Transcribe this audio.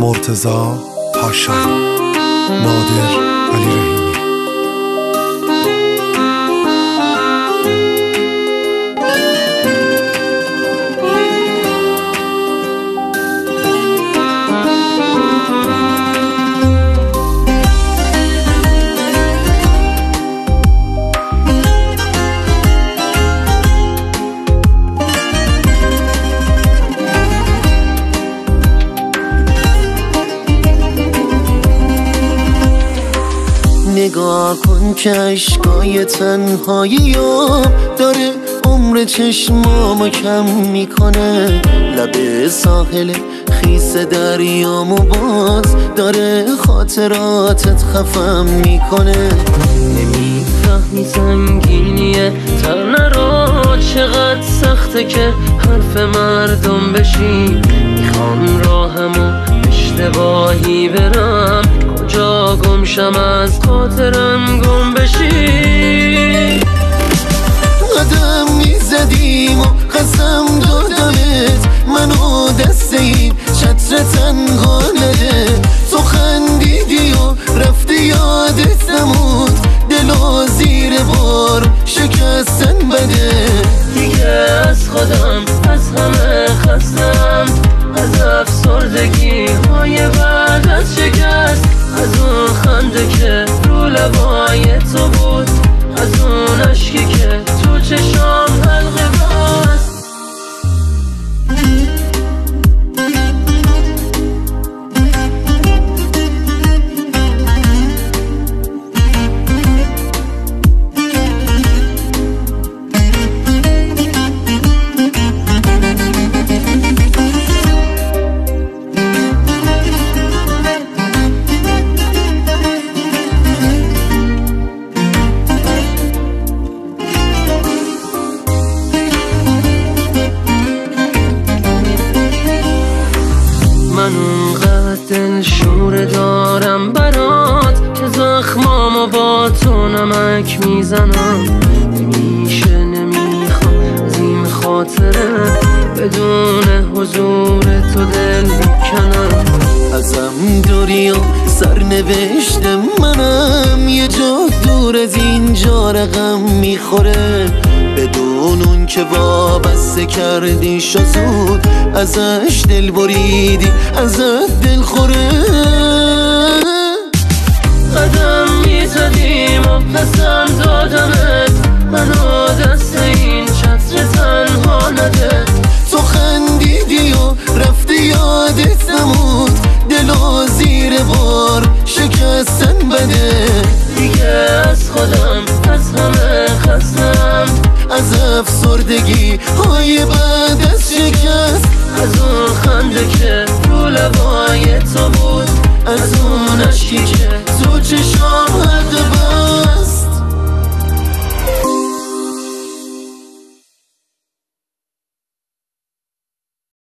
مرتزا پاشا. نادر. نگاه کن عشقای تنهایی داره عمر چشمامو کم می‌کنه. لب ساحل خیس دریامو باز داره خاطراتت خفم می‌کنه. نمی‌فهمی زنگینیه تر را چقدر سخته که حرف مردم بشی. می‌خوام راهمو اشتباهی برم. گمشم از خاطرم گم بشی. قدم می‌زدیم و قسم افسردگی های بعد از شکست از اون خنده که رو لبای تو بود. می‌زنم. نمیشه نمی‌خوام. از این خاطره بدون حضور تو دل می‌کنم ازم دوری و سرنوشت منم. یه جا دور از اینجا رقم می‌خوره. بدون اون که وابسته کردی زود ازش دل بریدی ازت دل خوره. قدم می‌زدیم قسم دادمت. منو دست این چتر تنها نده. تو خندیدی و رفتی یادت نمود. دلا زیر بار شکستن بده. دیگه از خودم از همه خستم. از افسردگی های بعد از شکست. از اون خنده که رو لبای تو بود. از اون عشقی که